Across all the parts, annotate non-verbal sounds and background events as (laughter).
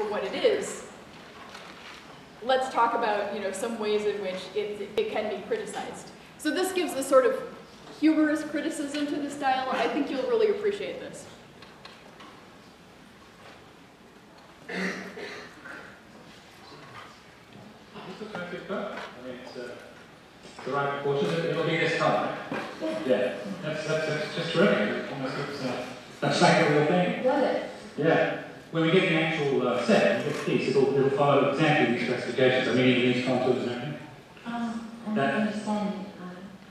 for what it is, let's talk about you know, some ways in which it, it can be criticized. So this gives a sort of humorous criticism to the style. I think you'll really appreciate this. It's a perfect cut. I mean, it's uh, the right proportions. It'll be this color. Yeah, that's, that's, that's just terrific. It almost looks, uh, that's like a real thing. Love it. Yeah. When we get the actual uh, set, the piece, it'll, it'll follow exactly these specifications. I mean, even these contours and everything. Um, I don't That- understand.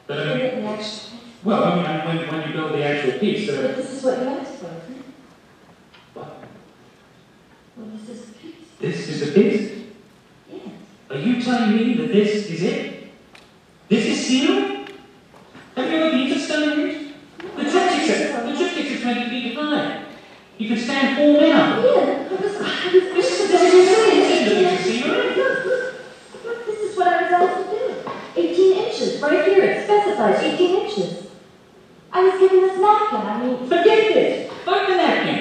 But I mean, it the actual, well, I mean, when, when you build the actual piece, but uh, this is what you asked for, isn't it? what? Well, this is the piece. this is the piece. Yeah. Are you telling me that this is it? This is ceiling? Have you ever been to Stonehenge? The triptych, the triptych is 20 feet high. You can stand four men up. Yeah, I was, I was, This is, this is insane. Yeah. This is ceiling. Look, look, look, this is what I was asked to do. 18 it specifies 18 inches. I was given this napkin, I mean, Forget this. Fuck the napkin.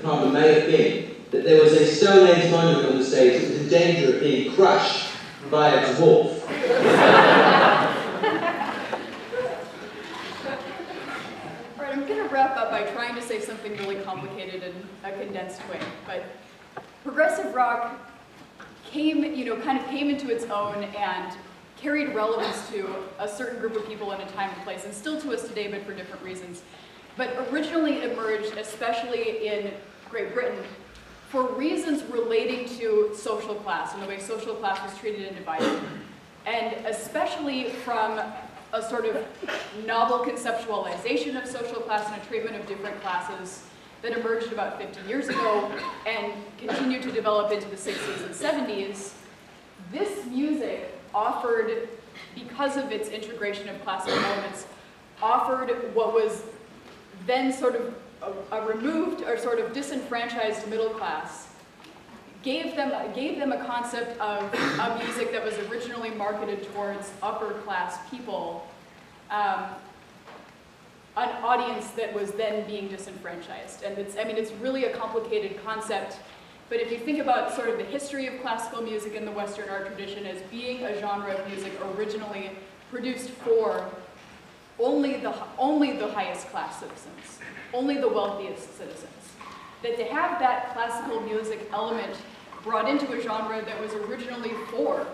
That problem may have been that there was a Stone Age monument on the stage that was in danger of being crushed by a dwarf. All right, I'm going to wrap up by trying to say something really complicated in a condensed way. But progressive rock came, you know, kind of came into its own and carried relevance to a certain group of people in a time and place, and still to us today, but for different reasons. But originally emerged, especially in Great Britain, for reasons relating to social class and the way social class was treated and divided. And especially from a sort of novel conceptualization of social class and a treatment of different classes that emerged about 50 years ago and continued to develop into the 60s and 70s, this music offered, because of its integration of classical elements, offered what was then sort of a, a removed or sort of disenfranchised middle class gave them, gave them a concept of music that was originally marketed towards upper class people, um, an audience that was then being disenfranchised. And it's, I mean, it's really a complicated concept, but if you think about sort of the history of classical music in the Western art tradition as being a genre of music originally produced for only the, only the highest class citizens, only the wealthiest citizens. That to have that classical music element brought into a genre that was originally for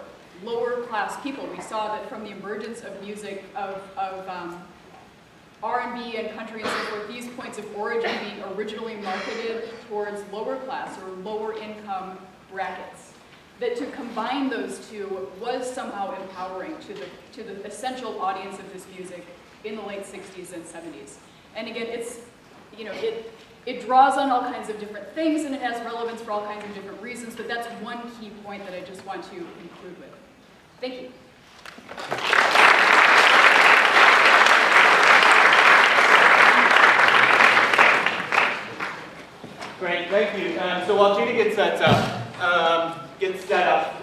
lower class people. We saw that from the emergence of music, of, of um, R&B and country and so forth, these points of origin being originally marketed towards lower class or lower income brackets. That to combine those two was somehow empowering to the, to the essential audience of this music in the late 60s and 70s. And again, it's, you know, it, it draws on all kinds of different things and it has relevance for all kinds of different reasons, but that's one key point that I just want to conclude with. Thank you. Great, thank you. Um, so while Gina gets set up, um, gets set up,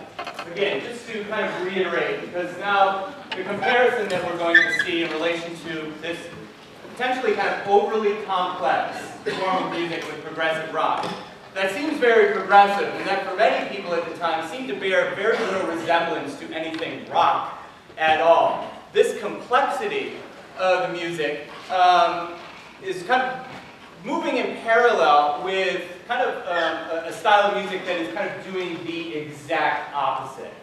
again, just to kind of reiterate, because now the comparison that we're going to see in relation to this potentially kind of overly complex form of music with progressive rock, that seems very progressive, and that for many people at the time seemed to bear very little resemblance to anything rock at all. This complexity of the music um, is kind of moving in parallel with kind of um, a, a style of music that is kind of doing the exact opposite.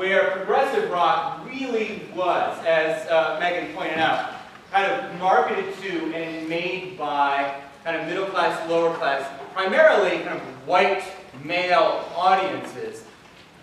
Where progressive rock really was, as uh, Megan pointed out, kind of marketed to and made by kind of middle class, lower class, primarily kind of white male audiences.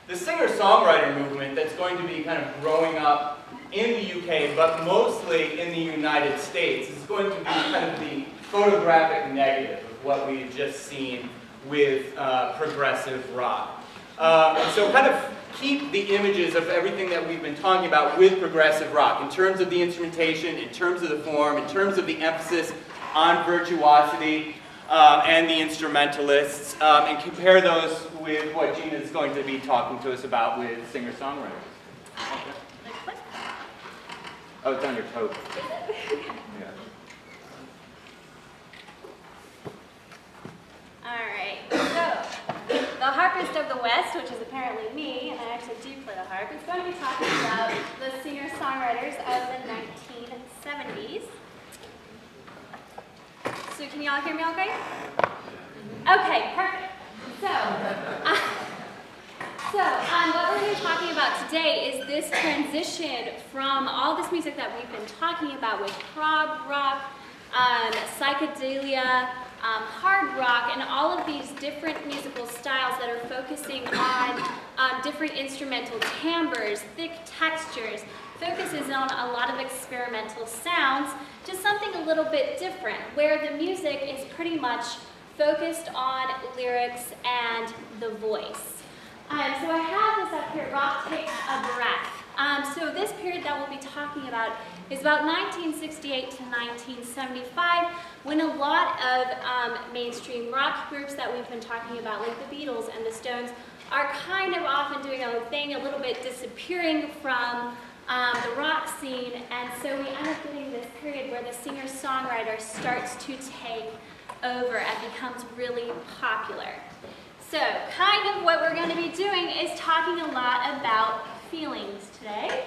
The singer-songwriter movement that's going to be kind of growing up in the UK, but mostly in the United States, is going to be kind of the photographic negative of what we've just seen with uh, progressive rock. Um, so kind of keep the images of everything that we've been talking about with progressive rock in terms of the instrumentation, in terms of the form, in terms of the emphasis on virtuosity um, and the instrumentalists, um, and compare those with what Gina is going to be talking to us about with singer-songwriters. Okay. Oh, it's on your toes. (laughs) Yeah. Alright, so the harpist of the West, which is apparently me, and I actually do play the harp, is going to be talking about the singer-songwriters of the 1970s. So can you all hear me okay? Okay, perfect. So, uh, (laughs) so um, what we're going to be talking about today is this transition from all this music that we've been talking about with prog rock, um, psychedelia, um, hard rock, and all of these different musical styles that are focusing on um, different instrumental timbres, thick textures, focuses on a lot of experimental sounds, just something a little bit different, where the music is pretty much focused on lyrics and the voice. Um, so I have this up here, Rock Takes a Breath. Um, so this period that we'll be talking about is about 1968 to 1975, when a lot of um, mainstream rock groups that we've been talking about, like the Beatles and the Stones, are kind of often doing a thing, a little bit disappearing from um, the rock scene, and so we end up getting this period where the singer-songwriter starts to take over and becomes really popular. So, kind of what we're going to be doing is talking a lot about feelings today.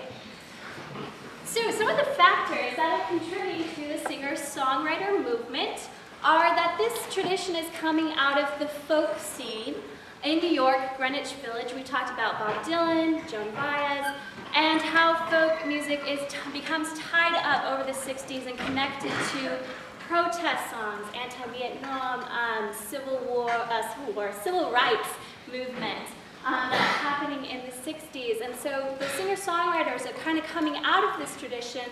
So, some of the factors that are contributing to the singer-songwriter movement are that this tradition is coming out of the folk scene in New York, Greenwich Village. We talked about Bob Dylan, Joan Baez, and how folk music is becomes tied up over the 60s and connected to protest songs, anti-Vietnam, um, Civil uh, Civil War, Civil Rights movement um, happening in the 60s. And so the singer-songwriters are kind of coming out of this tradition,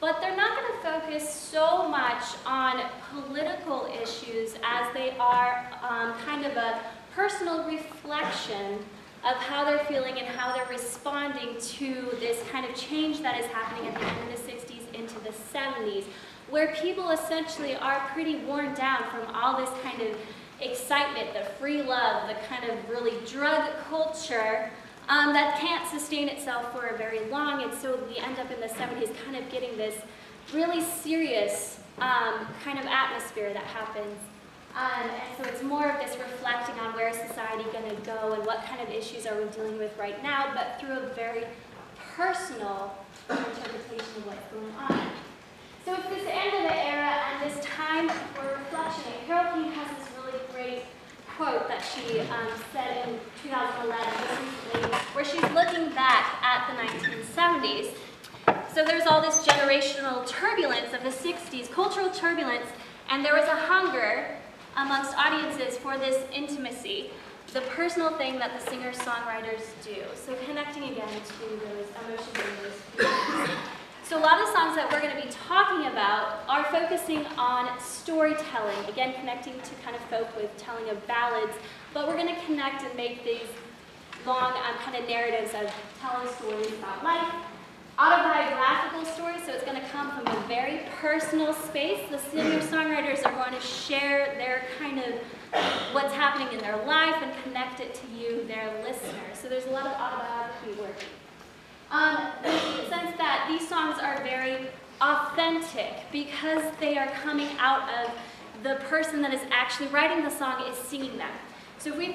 but they're not going to focus so much on political issues as they are um, kind of a personal reflection of how they're feeling and how they're responding to this kind of change that is happening at the end of the 60s into the 70s, where people essentially are pretty worn down from all this kind of excitement, the free love, the kind of really drug culture um, that can't sustain itself for very long. And so we end up in the 70s kind of getting this really serious um, kind of atmosphere that happens. Um, and so it's more of this reflecting on where is society going to go and what kind of issues are we dealing with right now, but through a very personal interpretation of what's going on. So it's this end of the era and this time for reflection. And Carole King has this really great quote that she um, said in 2011, recently, where she's looking back at the 1970s. So there's all this generational turbulence of the 60s, cultural turbulence, and there was a hunger amongst audiences for this intimacy, the personal thing that the singer-songwriters do. So connecting again to those emotions and those feelings. So a lot of the songs that we're going to be talking about are focusing on storytelling, again connecting to kind of folk with telling of ballads, but we're going to connect and make these long um, kind of narratives of telling stories about life, autobiographical stories, so it's going to come from a very personal space. The singer-songwriters are going to share their kind of what's happening in their life and connect it to you, their listeners. So there's a lot of autobiography work. Um, the sense that these songs are very authentic because they are coming out of the person that is actually writing the song is singing them. So if we